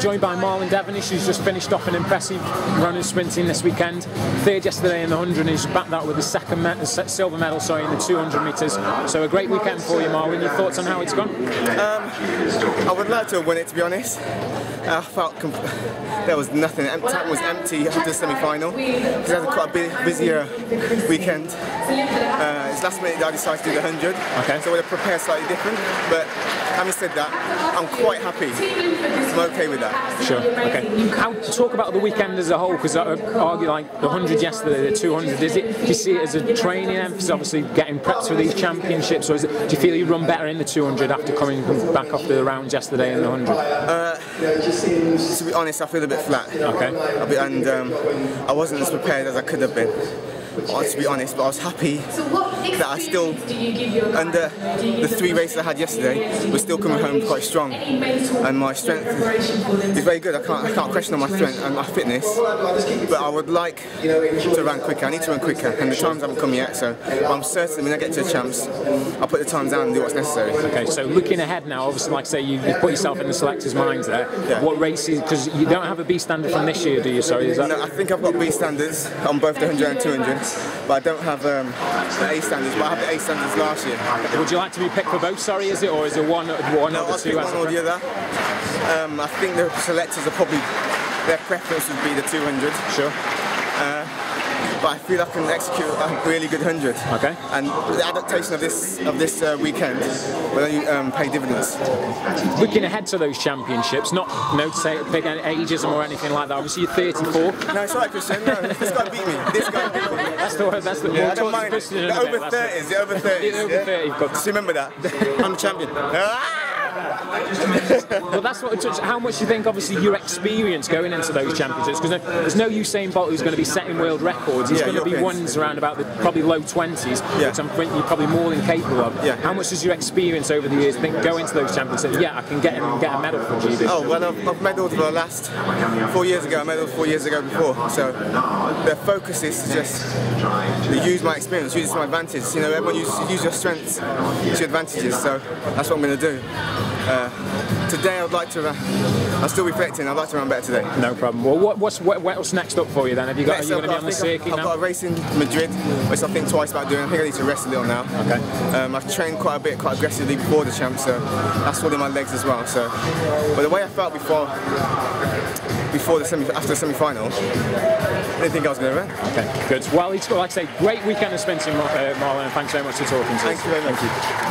joined by Marlon Devonish, who's just finished off an impressive run in sprinting this weekend. Third yesterday in the 100, and he's backed that with his second me- silver medal, sorry, in the 200 metres. So a great weekend for you, Marlon. Your thoughts on how it's gone? Um, I would like to won it, to be honest. I felt comp- there was nothing. Em- Tap was empty after the semi-final. Because I had quite a bit busier weekend. Uh, it's last minute that I decided to do the 100. Okay. So I prepared slightly different. But having said that, I'm quite happy. I'm okay with that. Sure. Okay. How talk about the weekend as a whole? Because I argue like the 100 yesterday, the 200. Is it? Do you see it as a training emphasis? Obviously, getting prepped for these championships, or is it, do you feel you run better in the 200 after coming back off the rounds yesterday in the 100? To be honest, I feel a bit flat. Okay. A bit, and um, I wasn't as prepared as I could have been. Uh, to be honest, but I was happy that I still, under the three races I had yesterday, was still coming home quite strong. And my strength is very good. I can't, I can't question on my strength and my fitness, but I would like to run quicker. I need to run quicker, and the times haven't come yet. So I'm certain when I get to the champs, I'll put the times down and do what's necessary. Okay, so looking ahead now, obviously, like I say, you, you put yourself in the selectors' minds there. Yeah. What races? Because you don't have a B standard from this year, do you? Sorry, is that? No, I think I've got B standards on both the 100 and 200, but I don't have um, the A standards. But I have the A standards last year. Would you like to be picked for both? Sorry, is it, or is it one, one No, of the two? one or the other. Um, I think the selectors are probably their preference would be the 200. Sure. but I feel I can execute a really good hundred. Okay. And the adaptation of this of this uh, weekend will only um, pay dividends. Looking ahead to those championships, not no to say big ageism or anything like that. Obviously, you're 34. No, it's all right, Christian. No, this guy beat me. This guy beat me. That's the that's the. Yeah, we'll I don't mind. Christian The over 30s, the over 30s. The over yeah? 30, you've Just remember that. I'm the champion. Ah! Well, that's what. it's- How much do you think? Obviously, your experience going into those championships, because there's no Usain Bolt who's going to be setting world records. He's Yeah, going to be ones around about the probably low 20s, Yeah. which I'm thinking you're probably more than capable of. Yeah. How much does your experience over the years think go into those championships? Yeah, I can get him get a medal for GB. Oh, well, I've, I've medalled for the last four years ago. I medalled four years ago before. So the focus is to just to use my experience, use it to my advantage. You know, everyone uses use your strengths to your advantages. So that's what I'm going to do. Uh, today, I'd like to run. I'm still reflecting. I'd like to run better today. No problem. Well, what, what's what, what's next up for you then? Have you got? Next are you going to be on the circuit I've, got a race in Madrid, which I think twice about doing. I think I need to rest a little now. Okay. Um, I've trained quite a bit, quite aggressively before the champ, so that's all in my legs as well. So, but the way I felt before, before the semi, after the semi-final, I didn't think I was going to run. Okay, good. Well, it's like I say, great weekend of spent in Mar- uh, Marlon, thanks very much for talking to us. Thank you very much.